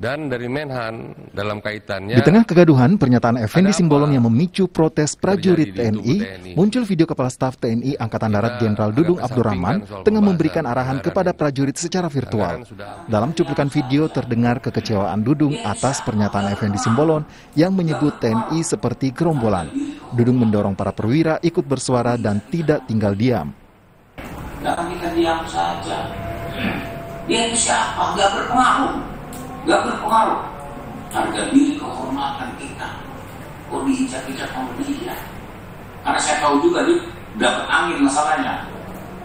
Dan dari Menhan dalam kaitannya Di tengah kegaduhan, pernyataan Effendi? Simbolon yang memicu protes prajurit TNI, TNI. muncul video Kepala Staf TNI Angkatan Darat Jenderal Dudung Abdurrahman tengah memberikan arahan kepada prajurit secara virtual. Dalam cuplikan video terdengar kekecewaan Dudung atas pernyataan Effendi Simbolon yang menyebut TNI seperti gerombolan. Dudung mendorong para perwira ikut bersuara dan tidak tinggal diam. Jangan kita diam saja. Dia siapa? Gak berpengaruh. Gak berpengaruh. Harga diri kehormatan kita. Kok diinjak-injak sama dia? Karena saya tahu juga dia dapat angin masalahnya.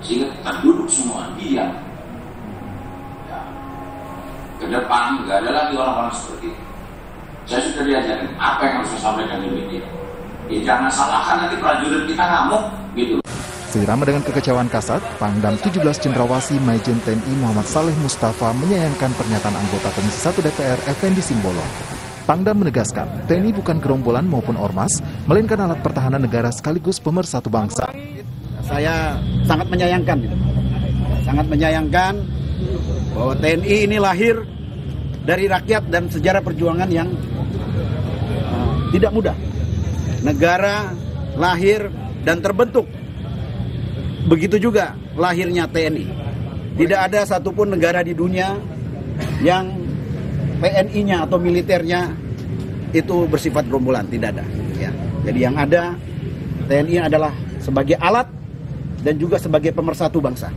Sehingga kita duduk semua diam. Ya. Ke depan gak ada lagi orang-orang seperti itu. Saya sudah diajarin apa yang harus saya sampaikan di media. Ya, jangan salahkan nanti prajurit kita ngamuk gitu. Seirama dengan kekecewaan kasat, Pangdam 17 Cendrawasih Majen TNI Muhammad Saleh Mustafa menyayangkan pernyataan anggota Komisi 1 DPR Effendi Simbolon. Pangdam menegaskan, TNI bukan gerombolan maupun ormas, melainkan alat pertahanan negara sekaligus pemersatu bangsa. saya sangat menyayangkan sangat menyayangkan bahwa TNI ini lahir dari rakyat dan sejarah perjuangan yang uh, tidak mudah negara lahir dan terbentuk begitu juga lahirnya TNI tidak ada satupun negara di dunia yang PNI-nya atau militernya itu bersifat gerombolan. Tidak ada ya. Jadi yang ada TNI adalah sebagai alat dan juga sebagai pemersatu bangsa.